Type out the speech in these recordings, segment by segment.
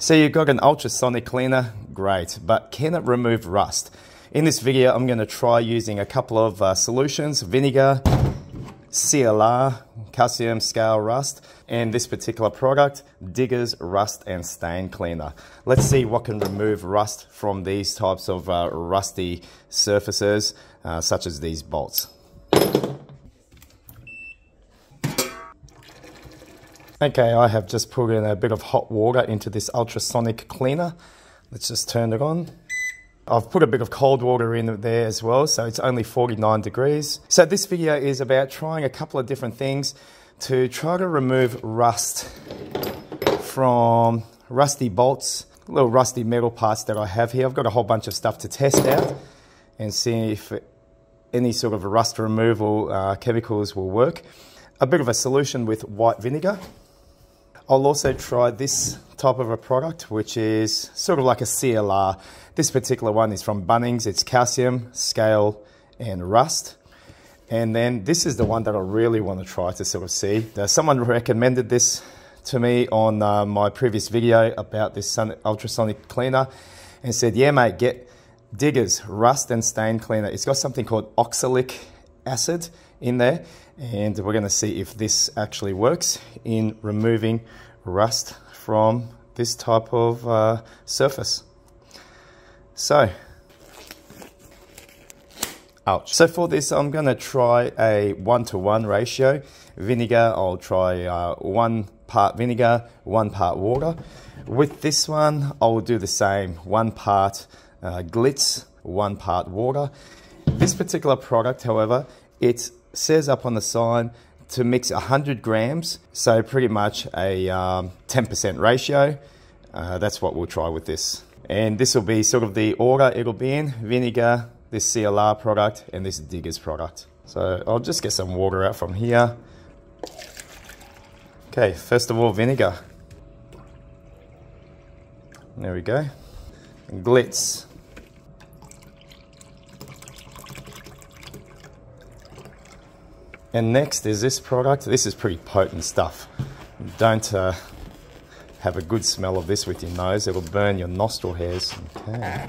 So you've got an ultrasonic cleaner, great, but can it remove rust? In this video, I'm going to try using a couple of uh, solutions, vinegar, CLR, calcium scale rust, and this particular product, Diggers Rust and Stain Cleaner. Let's see what can remove rust from these types of uh, rusty surfaces, uh, such as these bolts. Okay, I have just put in a bit of hot water into this ultrasonic cleaner. Let's just turn it on. I've put a bit of cold water in there as well, so it's only 49 degrees. So this video is about trying a couple of different things to try to remove rust from rusty bolts, little rusty metal parts that I have here. I've got a whole bunch of stuff to test out and see if any sort of rust removal uh, chemicals will work. A bit of a solution with white vinegar. I'll also try this type of a product, which is sort of like a CLR. This particular one is from Bunnings. It's calcium, scale, and rust. And then this is the one that I really want to try to sort of see. someone recommended this to me on uh, my previous video about this ultrasonic cleaner and said, yeah, mate, get Diggers Rust and Stain Cleaner. It's got something called oxalic acid in there and we're going to see if this actually works in removing rust from this type of uh, surface. So, ouch. So for this, I'm going to try a one-to-one -one ratio. Vinegar, I'll try uh, one part vinegar, one part water. With this one, I'll do the same. One part uh, glitz, one part water. This particular product, however, it's says up on the sign to mix 100 grams, so pretty much a 10% um, ratio. Uh, that's what we'll try with this. And this will be sort of the order it'll be in, vinegar, this CLR product, and this Diggers product. So I'll just get some water out from here. Okay, first of all, vinegar. There we go. Glitz. And next is this product. This is pretty potent stuff. Don't uh, have a good smell of this with your nose. It'll burn your nostril hairs. Okay.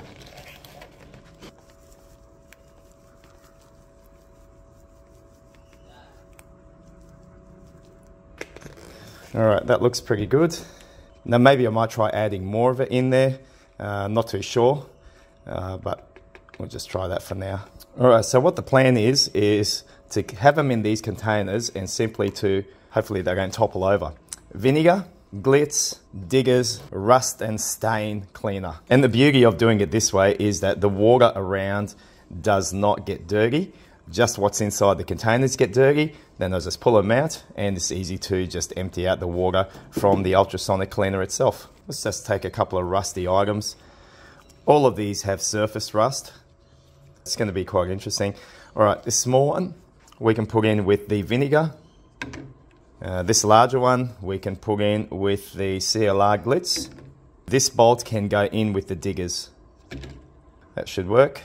All right, that looks pretty good. Now maybe I might try adding more of it in there. Uh, not too sure, uh, but we'll just try that for now. All right, so what the plan is, is to have them in these containers and simply to, hopefully they don't topple over. Vinegar, glitz, diggers, rust and stain cleaner. And the beauty of doing it this way is that the water around does not get dirty. Just what's inside the containers get dirty. Then I just pull them out and it's easy to just empty out the water from the ultrasonic cleaner itself. Let's just take a couple of rusty items. All of these have surface rust. It's going to be quite interesting. All right, this small one, we can put in with the vinegar. Uh, this larger one we can put in with the CLR Glitz. This bolt can go in with the diggers. That should work.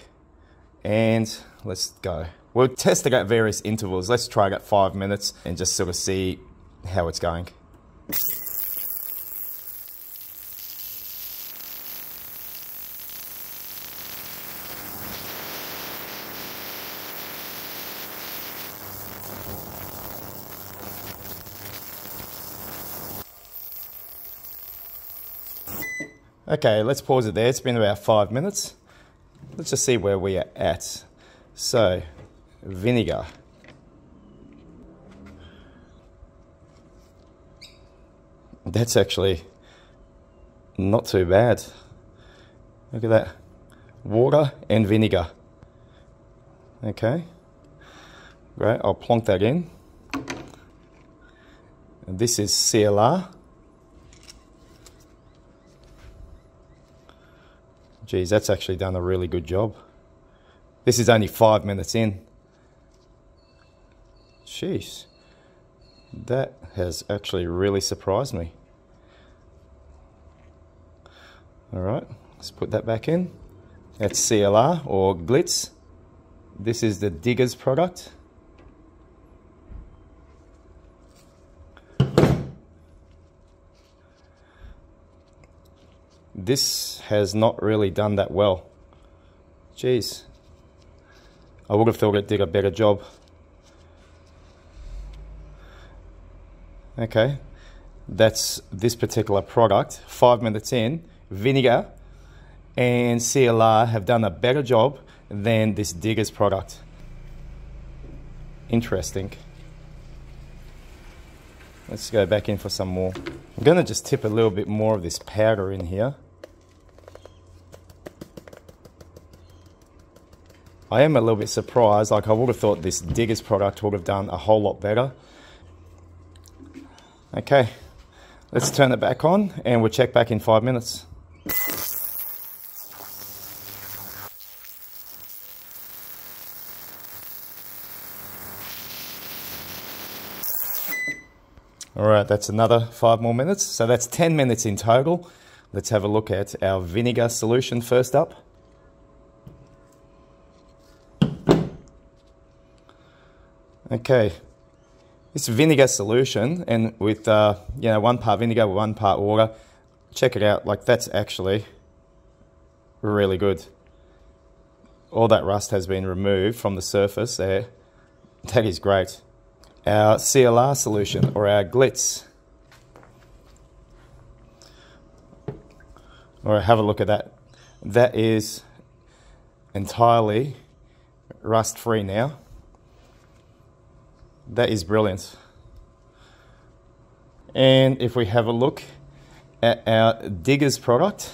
And let's go. We'll test it at various intervals. Let's try it at five minutes and just sort of see how it's going. Okay, let's pause it there. It's been about five minutes. Let's just see where we are at. So, vinegar. That's actually not too bad. Look at that. Water and vinegar. Okay. Great, I'll plonk that in. This is CLR. Geez, that's actually done a really good job. This is only five minutes in. Jeez. That has actually really surprised me. Alright, let's put that back in. That's CLR or Glitz. This is the Diggers product. This has not really done that well. Jeez. I would have thought it did a better job. Okay, that's this particular product. Five minutes in, vinegar and CLR have done a better job than this Diggers product. Interesting. Let's go back in for some more. I'm going to just tip a little bit more of this powder in here. I am a little bit surprised. Like I would have thought this Diggers product would have done a whole lot better. Okay, let's turn it back on and we'll check back in five minutes. All right, that's another five more minutes. So that's 10 minutes in total. Let's have a look at our vinegar solution first up. Okay, this vinegar solution, and with uh, you know one part vinegar, one part water, check it out. Like that's actually really good. All that rust has been removed from the surface there. That is great. Our CLR solution or our glitz. All right, have a look at that. That is entirely rust free now. That is brilliant. And if we have a look at our Diggers product,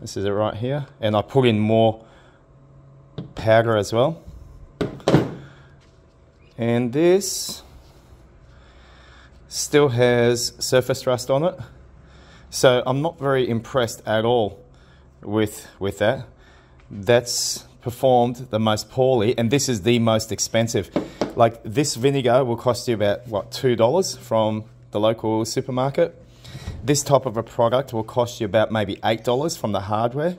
this is it right here, and I put in more powder as well. And this still has surface rust on it. So I'm not very impressed at all with, with that. That's performed the most poorly, and this is the most expensive. Like this vinegar will cost you about what two dollars from the local supermarket. This type of a product will cost you about maybe eight dollars from the hardware.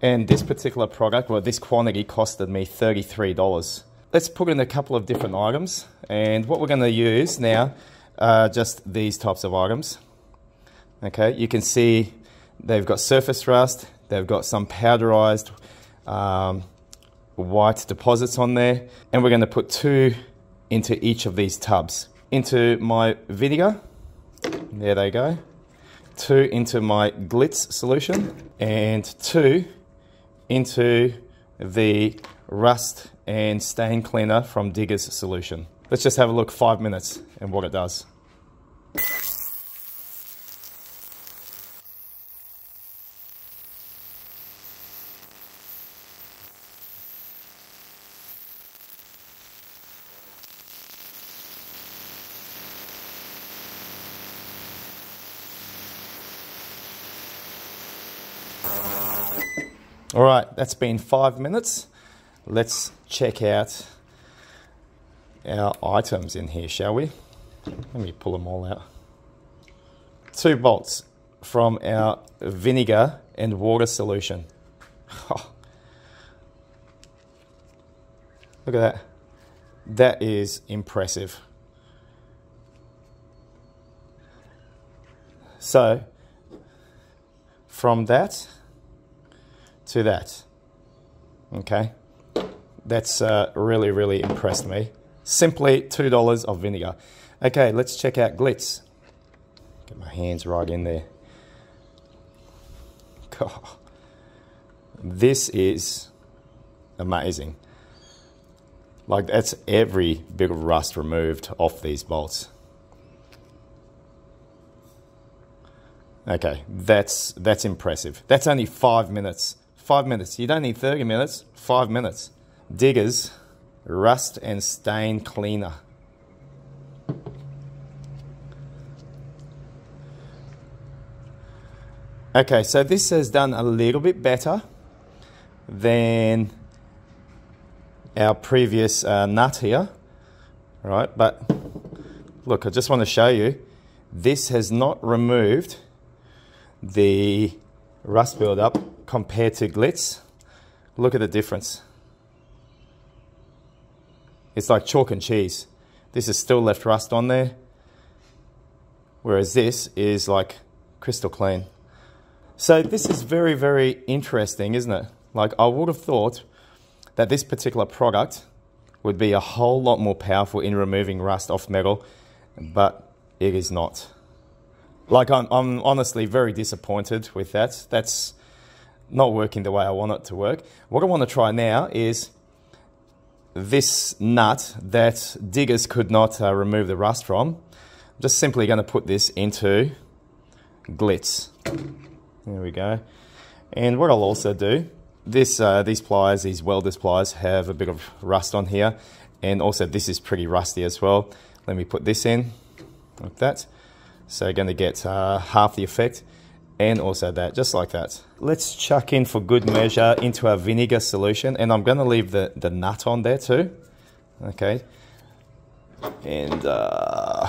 And this particular product, well, this quantity costed me $33. Let's put in a couple of different items. And what we're going to use now are just these types of items. Okay, you can see they've got surface rust, they've got some powderized um, white deposits on there. And we're going to put two into each of these tubs. Into my vinegar, there they go. Two into my glitz solution and two into the rust and stain cleaner from Diggers solution. Let's just have a look five minutes and what it does. All right, that's been five minutes. Let's check out our items in here, shall we? Let me pull them all out. Two bolts from our vinegar and water solution. Look at that. That is impressive. So, from that, to that. Okay, that's uh, really, really impressed me. Simply $2 of vinegar. Okay, let's check out Glitz. Get my hands right in there. God. This is amazing. Like that's every bit of rust removed off these bolts. Okay, that's that's impressive. That's only five minutes Five minutes. You don't need 30 minutes, five minutes. Diggers, rust and stain cleaner. Okay, so this has done a little bit better than our previous uh, nut here, right? But look, I just want to show you, this has not removed the rust buildup compared to Glitz, look at the difference. It's like chalk and cheese. This is still left rust on there, whereas this is like crystal clean. So this is very, very interesting, isn't it? Like I would have thought that this particular product would be a whole lot more powerful in removing rust off metal, but it is not. Like I'm, I'm honestly very disappointed with that. That's not working the way I want it to work. What I want to try now is this nut that diggers could not uh, remove the rust from. I'm just simply going to put this into glitz. There we go. And what I'll also do, this uh, these pliers, these welders pliers, have a bit of rust on here. And also this is pretty rusty as well. Let me put this in like that. So going to get uh, half the effect and also that, just like that. Let's chuck in for good measure into our vinegar solution and I'm going to leave the, the nut on there too. Okay. And uh,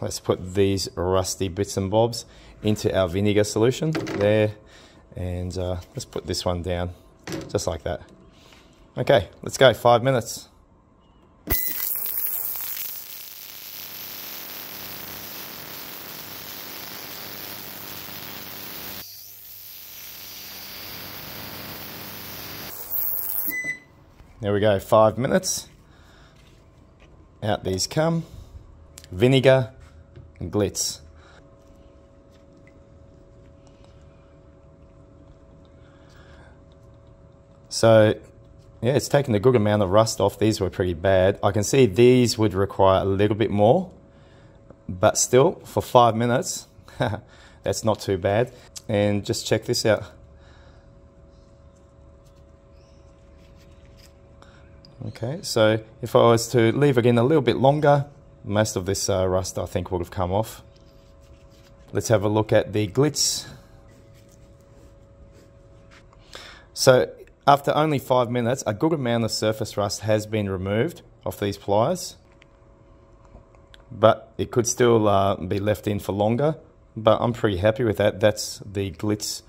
let's put these rusty bits and bobs into our vinegar solution there. And uh, let's put this one down just like that. Okay, let's go, five minutes. There we go, five minutes. Out these come. Vinegar and glitz. So yeah, it's taken a good amount of rust off. These were pretty bad. I can see these would require a little bit more, but still for five minutes, that's not too bad. And just check this out. Okay, so if I was to leave again a little bit longer, most of this uh, rust I think would have come off. Let's have a look at the glitz. So after only five minutes, a good amount of surface rust has been removed off these pliers, but it could still uh, be left in for longer, but I'm pretty happy with that. That's the glitz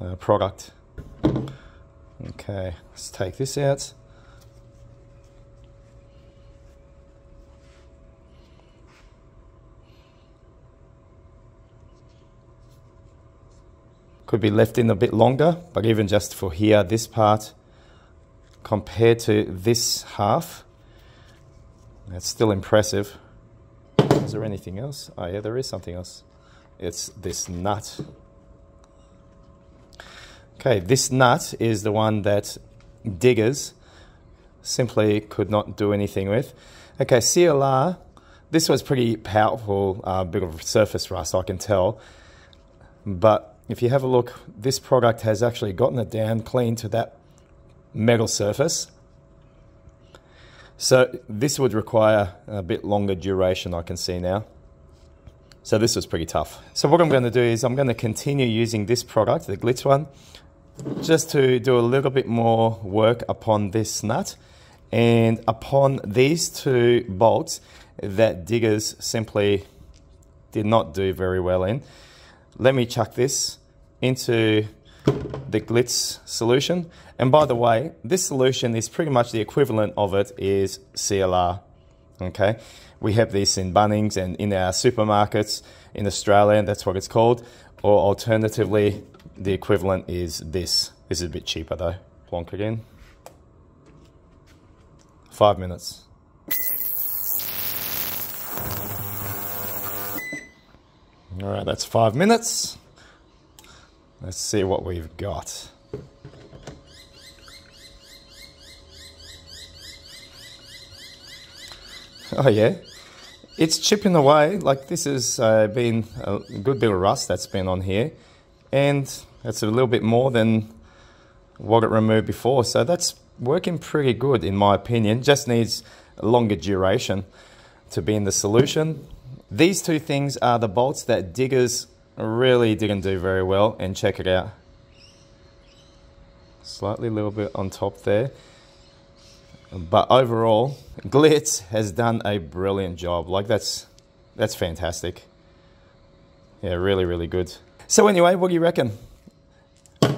uh, product. Okay, let's take this out. Could be left in a bit longer, but even just for here, this part, compared to this half, that's still impressive. Is there anything else? Oh yeah, there is something else. It's this nut. Okay, this nut is the one that diggers simply could not do anything with. Okay, CLR, this was pretty powerful uh, bit of surface rust, I can tell. But if you have a look, this product has actually gotten it down clean to that metal surface. So this would require a bit longer duration, I can see now. So this was pretty tough. So what I'm going to do is I'm going to continue using this product, the Glitz one, just to do a little bit more work upon this nut and upon these two bolts that diggers simply did not do very well in let me chuck this into the Glitz solution. And by the way, this solution is pretty much the equivalent of it is CLR. Okay, we have this in Bunnings and in our supermarkets in Australia, and that's what it's called. Or alternatively, the equivalent is this. This is a bit cheaper though. Plonk again. Five minutes. All right, that's five minutes. Let's see what we've got. Oh yeah, it's chipping away. Like this has uh, been a good bit of rust that's been on here, and it's a little bit more than what it removed before. So that's working pretty good in my opinion. Just needs a longer duration to be in the solution. These two things are the bolts that diggers really didn't do very well and check it out. Slightly a little bit on top there. But overall, Glitz has done a brilliant job. Like that's that's fantastic. Yeah, really, really good. So anyway, what do you reckon?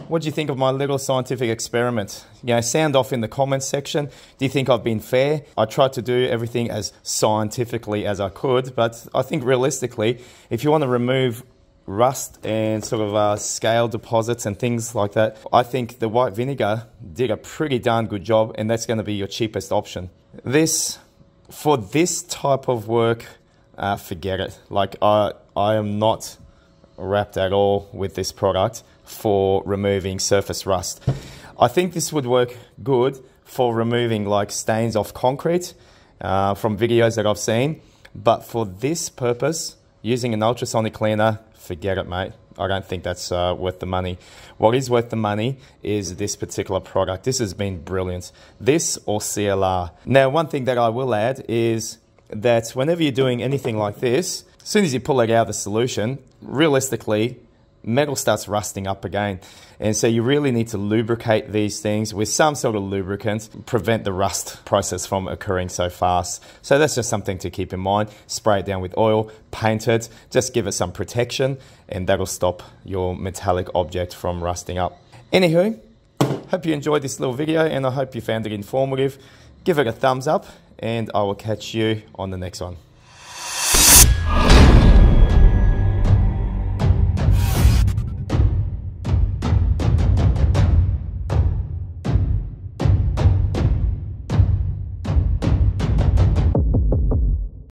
What do you think of my little scientific experiment? You know, sound off in the comments section. Do you think I've been fair? I tried to do everything as scientifically as I could, but I think realistically, if you want to remove rust and sort of uh, scale deposits and things like that, I think the white vinegar did a pretty darn good job and that's going to be your cheapest option. This, for this type of work, uh, forget it. Like I, I am not rapt at all with this product for removing surface rust. I think this would work good for removing like stains off concrete uh, from videos that I've seen. But for this purpose, using an ultrasonic cleaner, forget it, mate. I don't think that's uh, worth the money. What is worth the money is this particular product. This has been brilliant. This or CLR. Now, one thing that I will add is that whenever you're doing anything like this, as soon as you pull it out of the solution, realistically, metal starts rusting up again. And so you really need to lubricate these things with some sort of lubricant, prevent the rust process from occurring so fast. So that's just something to keep in mind. Spray it down with oil, paint it, just give it some protection, and that'll stop your metallic object from rusting up. Anywho, hope you enjoyed this little video and I hope you found it informative. Give it a thumbs up and I will catch you on the next one.